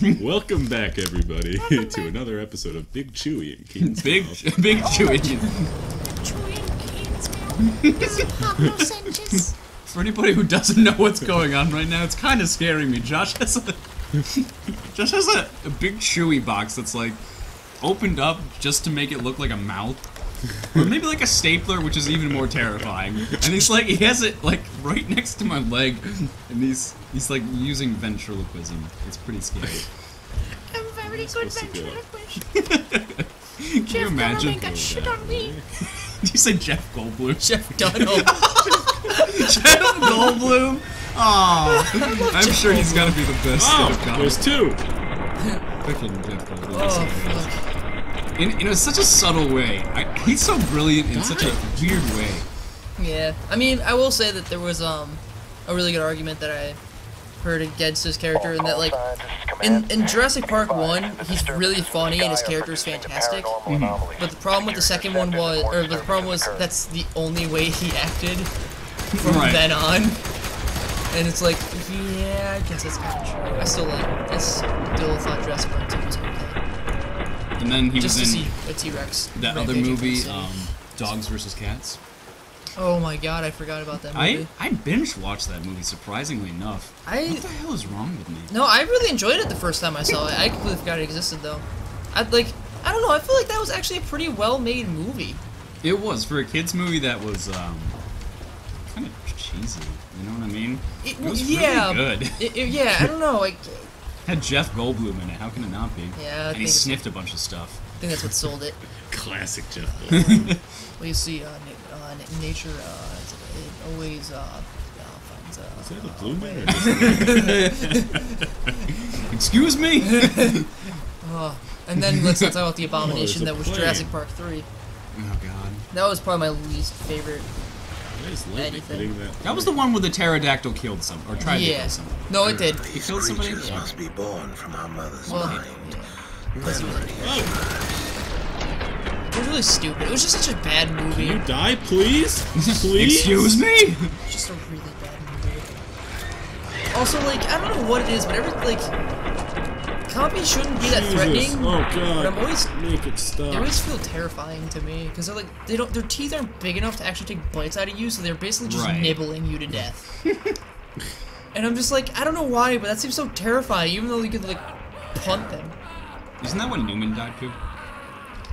Welcome back, everybody, to another episode of Big Chewy and Keen's Big, Mouth. big Chewy. For anybody who doesn't know what's going on right now, it's kind of scaring me. Josh has a, Josh has a, a big Chewy box that's like opened up just to make it look like a mouth, or maybe like a stapler, which is even more terrifying. And he's like, he has it like right next to my leg, and he's he's like using ventriloquism. It's pretty scary. I'm very good supposed to be like- ventriloquist. Can you imagine? got shit on me. Did you say Jeff Goldblum? Jeff Dunham. Jeff Goldblum. Oh, I'm sure he's gotta be the best. Oh, that have there's two. Freaking Jeff Goldblum. oh, fuck. In, in a, such a subtle way. I, he's so brilliant in such a weird way. Yeah. I mean, I will say that there was um a really good argument that I heard against his character, and that like in in Jurassic Park one, he's really funny and his character is fantastic. But the problem with the second one was, or the problem was that's the only way he acted from Right. then on. And it's like, yeah, I guess that's kind of true. I still like, I still thought Jurassic Park 2 was. And then he Just to was see in a T-Rex. that other rampaging through the movie, um, Dogs vs. Cats. Oh my god, I forgot about that movie. I I binge watched that movie surprisingly enough. I, What the hell is wrong with me? no, I really enjoyed it the first time I saw it. I completely forgot it existed though. I like, I don't know. I feel like that was actually a pretty well-made movie. It was for a kids movie that was um kind of cheesy. You know what I mean? It, It was yeah, really good. It, it- yeah, I don't know. Like, Had Jeff Goldblum in it. How can it not be? Yeah, I and he sniffed a bunch of stuff. I think that's what sold it. Classic Jeff. Goldblum. Well, you see, uh, na- uh, na- nature, uh, it's- it always uh, uh, finds. Uh, Is that a blue man Excuse me. uh, and then let's not talk about the abomination a that was plane. Jurassic Park three. oh God. That was probably my least favorite. Why Anything. that? That was the one where the pterodactyl killed some or tried to kill someone. No, it did. He killed somebody. creatures Yeah. must be born from our mother's Well, mind. yeah. Memory oh. It was really stupid. It was just such a bad movie. Can you die, please? Please? Excuse me. just a really bad movie. Also, like, I don't know what it is, but every like, compies shouldn't be that Jesus. threatening. Oh But god. I'm always Make it They always feel terrifying to me because they're like they don't their teeth aren't big enough to actually take bites out of you, so they're basically just Right. nibbling you to death. and I'm just like, I don't know why, but that seems so terrifying. Even though you could like punt them. Isn't that when Newman died too?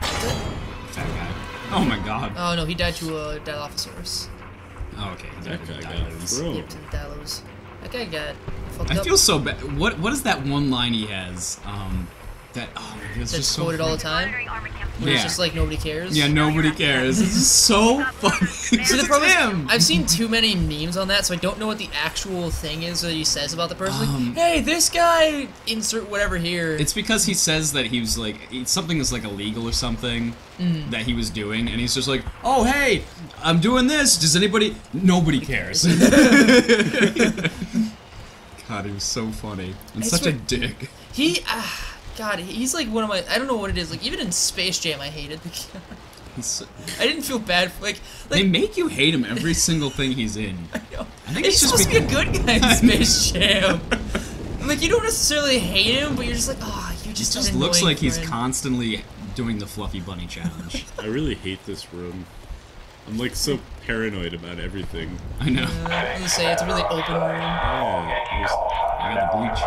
Fat guy. Oh my God. Oh no, he died to a Dilophosaurus. Oh, okay. He died That with guy the got dilos. thrown. Yep, to the Dilos. That guy got fucked I up. feel so bad. What What is that one line he has? Um, that oh it's That's just so quoted all the time. Where Yeah. it's just like nobody cares. Yeah, nobody cares. It's just so funny. See, the It's problem is, him. I've seen too many memes on that, so I don't know what the actual thing is that he says about the person. Um, like, hey, this guy, insert whatever here. It's because he says that he was like something that's like illegal or something Mm. that he was doing, and he's just like, "Oh hey, I'm doing this. Does anybody? Nobody cares." God, he was so funny and I such a dick. He, ah, God, he's like one of my. I don't know what it is. Like even in Space Jam, I hated the guy. He's so- I didn't feel bad. For, like, they make you hate him every single thing he's in. you know, I think he's it's just supposed to be a good guy in Space Jam. like you don't necessarily hate him, but you're just like, oh, you're He just. just looks annoying like he's constantly doing the fluffy bunny challenge. I really hate this room. I'm like so paranoid about everything. I know. Uh, I'm gonna say it's a really open room. Yeah, there's- I got the bleach.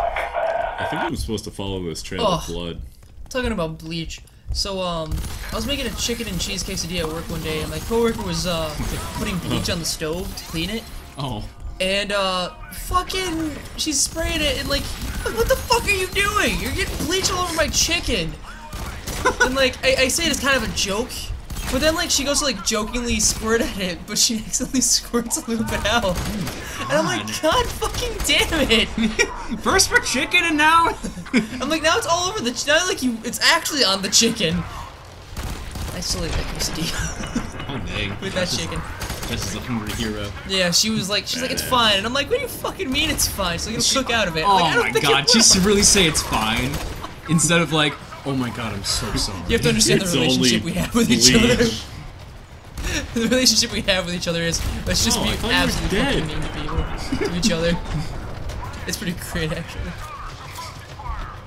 I think I'm supposed to follow this trail Oh. of blood. Talking about bleach. So um, I was making a chicken and cheese quesadilla at work one day, and my coworker was uh putting bleach on the stove to clean it. Oh, And uh, fucking, she sprayed it and like, what the fuck are you doing? You're getting bleach all over my chicken. and like, I, I say it as kind of a joke, but then like she goes to like jokingly squirt at it, but she accidentally squirts a little bit out. And I'm like, God fucking damn it! first for chicken and now. I'm like, now it's all over the. Ch- now like you, it's actually on the chicken. I still ate that quesadilla oh dang. with that chicken. Just is a hungry hero. Yeah, she was like, she's like, it's fine, and I'm like, what do you fucking mean it's fine? So it'll cook out of it. Oh like, I oh don't my think god, just really say it's fine instead of like, oh my god, I'm so sorry. You have to understand It's the relationship we have with each other. the relationship we have with each other is let's just Oh, be I thought you were absolutely fucking mean to people, to each other. It's pretty great, actually.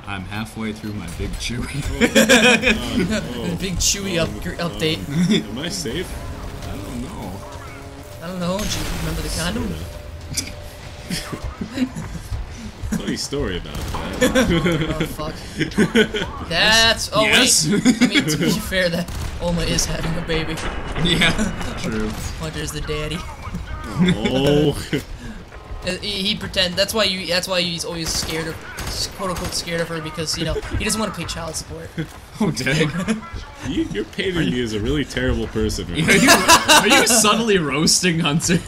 I'm halfway through my big chewy. Oh, Big chewy up, update. am I safe? I don't know. I don't know. Do you remember the condom? Funny story about that. Oh fuck. That's. Oh Yes. wait. I mean, to be fair, that Oma is having a baby. yeah, true. Hunter's the daddy. oh, Uh, He, he pretend. That's why you. That's why he's always scared of, quote unquote, scared of her because you know he doesn't want to pay child support. Oh dang. you, you're painting me as a really terrible person. Right? Are you, are you subtly roasting Hunter?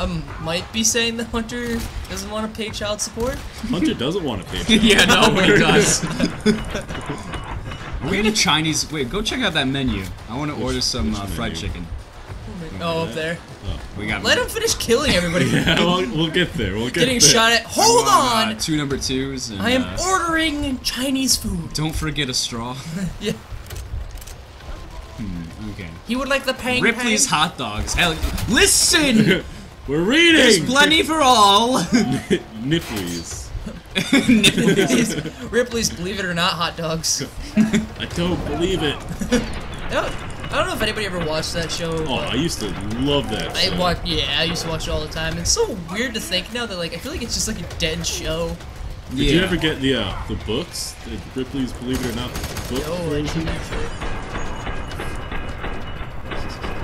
Um, might be saying that Hunter doesn't want to pay child support. Hunter doesn't want to pay. child yeah, nobody support. does. Are we in a Chinese? Wait, go check out that menu. I want to order some uh, fried chicken. Oh, up there. We got. Let him finish killing everybody. Yeah, we'll, we'll get there. We'll get Getting there. shot at. Hold Uh, on. two number twos. And, I am uh, ordering Chinese food. Don't forget a straw. Yeah. Okay. He would like the pang. Ripley's pang. hot dogs. Hell, listen. We're reading. There's plenty for all. Nipplies. Ripley's, Ripley's, believe it or not, hot dogs. I don't believe it. No, I don't know if anybody ever watched that show. Oh, I used to love that. I show. watch. Yeah, I used to watch it all the time. It's so weird to think now that like I feel like it's just like a dead show. Did you ever get the uh, the books? The Ripley's Believe It or Not book Oh, I version?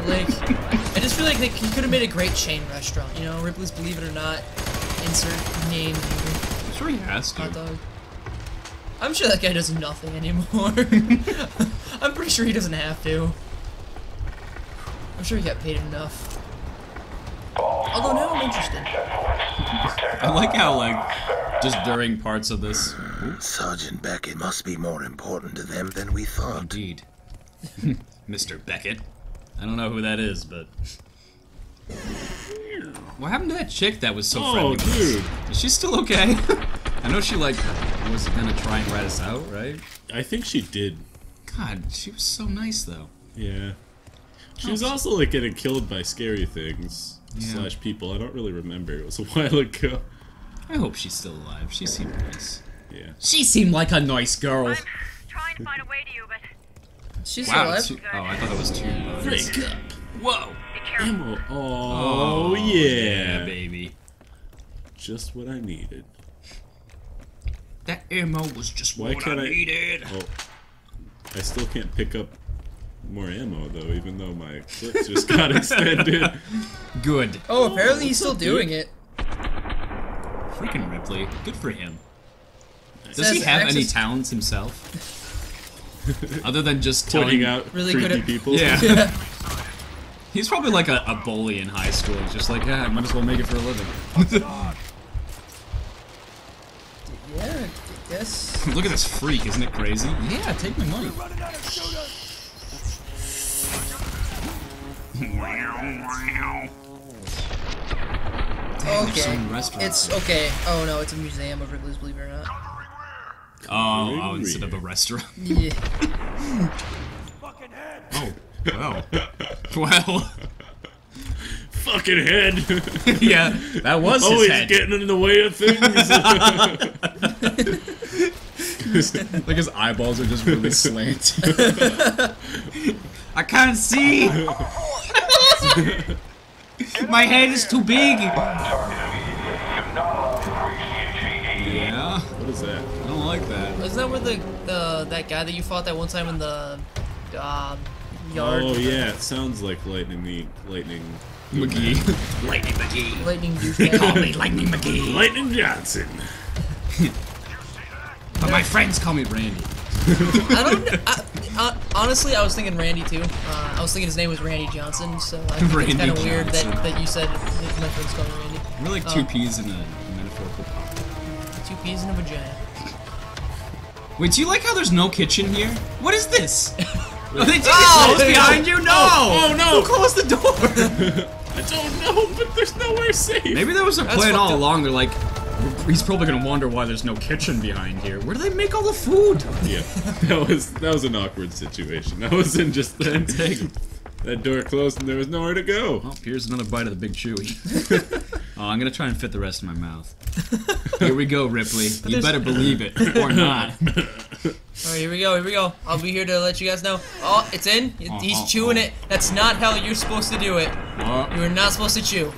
Like, I just feel like they, he could have made a great chain restaurant. You know, Ripley's Believe It or Not. Insert name. here. I'm sure he has Hot to. dog. I'm sure that guy does nothing anymore. I'm pretty sure he doesn't have to. I'm sure he got paid enough. Although now I'm interested. I like how like just during parts of this. Sergeant Becket must be more important to them than we thought. Indeed. Mr. Becket. I don't know who that is, but. What happened to that chick that was so Oh, friendly? with us? dude. Is she still okay? I know she like was gonna try and rat us out, right? I think she did. God, she was so nice though. Yeah. She was also like getting killed by scary things Yeah. slash people. I don't really remember. It was a while ago. I hope she's still alive. She seemed nice. Yeah. She seemed like a nice girl. I'm trying to find a way to you, but She's Wow. alive. two- oh, I thought it was two. Break up. Whoa. Ammo. Oh, oh yeah. baby. Just what I needed. That ammo was just Why what can't I I- needed. Oh. I still can't pick up more ammo though, even though my clip just got extended. Good. Oh, apparently he's still doing it. Freaking Ripley. Good for him. Does he have any talents himself? Other than just Pointing telling out Really good creepy at- people. Yeah. Yeah. He's probably like a, a bully in high school. He's just like, yeah, I might as well make it for a living. Oh, yeah, I guess. Look at this freak, isn't it crazy? Yeah, take my money. Okay. some restaurant. It's okay. Oh no, it's a museum of Ripley's Believe It or Not. Oh, oh, instead of a restaurant. Yeah. Oh, well. Well. Fucking head. yeah, that was his Always head. getting in the way of things. Like his eyeballs are just really slanted. I can't see. My head is too big. Yeah, what is that? I don't like that. Isn't that the the that guy that you fought that one time in the uh, yard? Oh yeah, it sounds like lightning. Me, lightning. McGee. Lightning McGee. Lightning Call me Lightning McGee. Lightning Johnson. But my friends call me Randy. I don't. I, uh, honestly, I was thinking Randy too. Uh, I was thinking his name was Randy Johnson, so I think Randy it's kind of weird that, that you said my friends call me Randy. We're like two peas in a metaphorical pot. Two peas in a vagina. Wait, do you like how there's no kitchen here? What is this? Oh, they took Oh, it behind you? No! Oh, oh, no. Who closed the door? I don't know, but there's nowhere safe. Maybe that was their That's plan all up. along. They're like, he's probably gonna wonder why there's no kitchen behind here. Where do they make all the food? Yeah, that was that was an awkward situation. That wasn't just then. Dang. That door closed and there was nowhere to go. Well, here's another bite of the big chewy. Oh, I'm gonna try and fit the rest in my mouth. Here we go, Ripley. You better believe it or not. All right, here we go. Here we go. I'll be here to let you guys know. Oh, it's in. Uh-huh. He's oh, chewing oh. it. That's not how you're supposed to do it. Oh, You are not supposed to chew.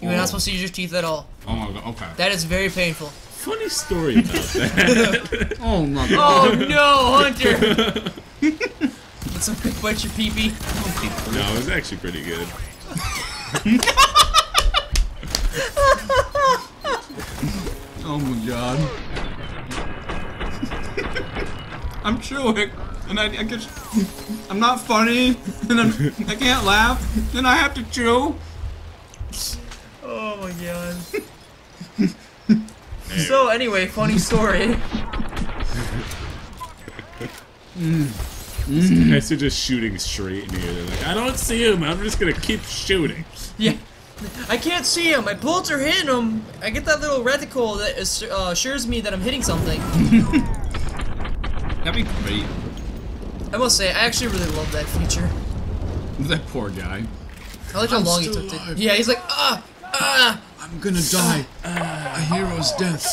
You are Oh. not supposed to use your teeth at all. oh my god. Okay. That is very painful. Funny story about that. Oh my god. Oh no, Hunter! Did somebody bite your pee pee? no, it was actually pretty good. Oh my god. I'm chewing, and I, I just, I'm not funny, and I'm, I can't laugh, and I have to chew. Oh my god. so anyway, funny story. These guys are just shooting straight in here. They're like, I don't see him. I'm just gonna keep shooting. Yeah. I can't see him. My bullets are hitting him. I get that little reticle that is, uh, assures me that I'm hitting something. That'd be great. I must say, I actually really love that feature. That poor guy. I like how I'm long he still took to. alive. Yeah, he's like, ah, ah, I'm gonna die. A hero's death.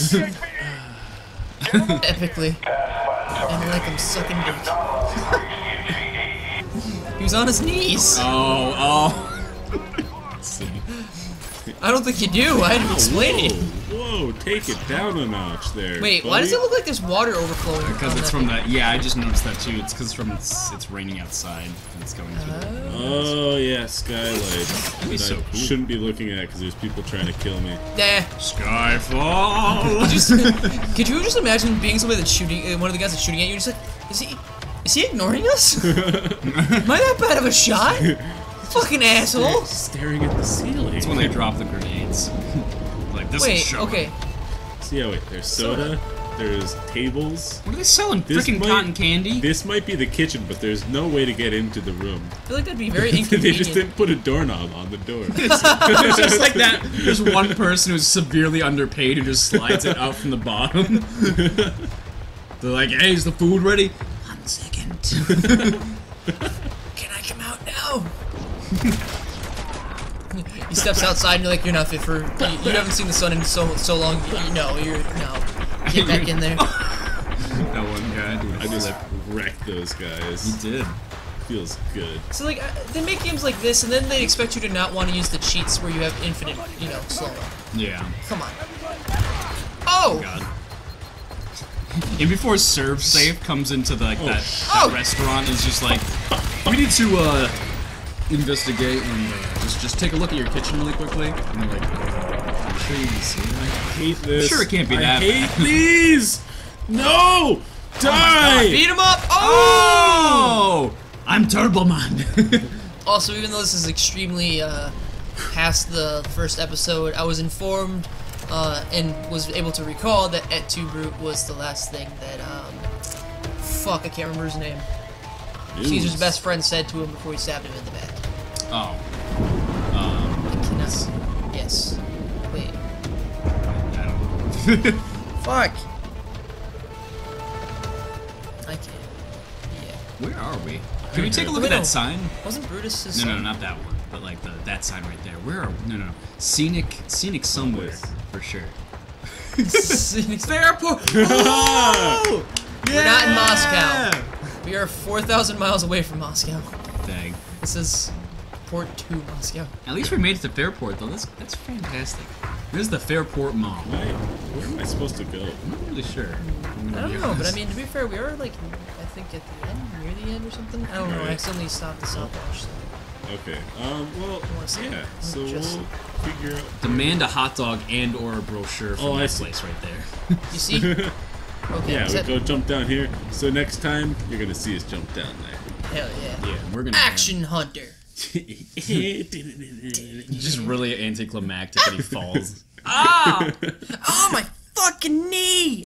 epically. And like I'm sucking dick. he was on his knees. oh, oh. See. I don't think you do. I had to explain it. Whoa, whoa, take it down a notch there. Wait, why does it look like there's water overflowing? Because it's from thing? the, yeah, I just noticed that too. It's because from, it's, it's raining outside, and it's going to. Oh yeah, skylights. be that so I cool. shouldn't be looking at because there's people trying to kill me. Nah. Skyfall! Just, could you just imagine being somebody that's shooting, uh, one of the guys that's shooting at you, and just like, is he, is he ignoring us? Am I that bad of a shot? Fucking asshole. Staring at the ceiling. It's when they drop the grenades. like, this will Wait, show okay. See, yeah, wait. There's soda. There's tables. What are they selling? This Freaking might- cotton candy? This might be the kitchen, but there's no way to get into the room. I feel like that'd be very inconvenient. they just didn't put a doorknob on the door. It's just like that. There's one person who's severely underpaid who just slides it out from the bottom. They're like, hey, is the food ready? One second. he steps outside and you're like, you're not fit for. You, you haven't seen the sun in so so long. You, you know, you're no. Get back in there. that one guy, dude. I just like wrecked those guys. He did. Feels good. So like, uh, they make games like this, and then they expect you to not want to use the cheats where you have infinite, you know, slow mo. Yeah. Come on. Oh. God. And before ServSafe comes into the, like that, that Oh. restaurant, is just like, we need to uh, investigate and uh, just just take a look at your kitchen really quickly. And they're like, I'm sure you can see. I hate this. Sure it can't be I that hate bad. these. No. Die. Beat him up. Oh. Oh! I'm Turbo Man. Also, even though this is extremely uh, past the first episode, I was informed uh, and was able to recall that Et Tu Brute was the last thing that um, fuck, I can't remember his name. Caesar's best friend said to him before he stabbed him in the back. Oh. Um, I cannot. Yes. Wait. I don't know. Fuck. I can't. Yeah. Where are we? Can we take a look Wait, at no. that sign? Wasn't Brutus his No, no, not that one. But like the that sign right there. Where are we? no, no, no. Scenic, scenic somewhere for sure. Fairport. Oh! We're not in Moscow. We are 4,000 miles away from Moscow. Dang. This is port to Moscow. At least we made it to Fairport though. That's that's fantastic. This is the Fairport Mall. Wait, where am I supposed to go? I'm not really sure. I don't know, but I mean, to be fair, we are like, I think at the end, near the end or something. I don't know. I Right. accidentally stopped the stopwatch. So. Okay. Um. Well. wanna see Yeah. it? So Just- we'll figure out. Demand a hot dog and or a brochure from Oh, I that see. place right there. You see? Okay. Yeah, is we that- go jump down here. So next time you're gonna see us jump down there. Hell yeah. yeah, we're gonna Action Hunter. There. Just really anticlimactic and he falls. Ah! Oh my fucking knee!